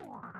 Yeah.